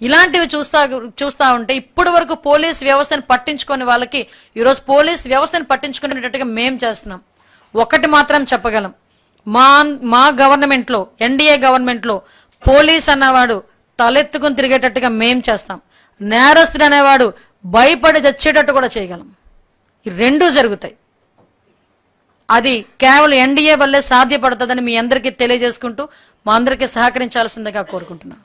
ఇలాంటివి చూస్తా చూస్తా ఉంటే ఇప్పటి వరకు పోలీస్ వ్యవస్థను పట్టించుకొని వాళ్ళకి ఈరోజు పోలీస్ వ్యవస్థను పట్టించుకునేటట్టుగా మేం చేస్తున్నాం. ఒకటి మాత్రం చెప్పగలం. మా మా గవర్నమెంట్లో ఎన్డీఏ గవర్నమెంట్లో పోలీస్ అన్నవాడు తలెత్తుకుని తిరిగేటట్టుగా మేం చేస్తాం. నేరస్తుడు అనేవాడు భయపడి చచ్చేటట్టు కూడా చేయగలం. ఈ రెండూ జరుగుతాయి. అది కేవలం ఎన్డీఏ వల్లే సాధ్యపడుతుందని మీ అందరికీ తెలియజేసుకుంటూ మా అందరికీ సహకరించాల్సిందిగా కోరుకుంటున్నాను.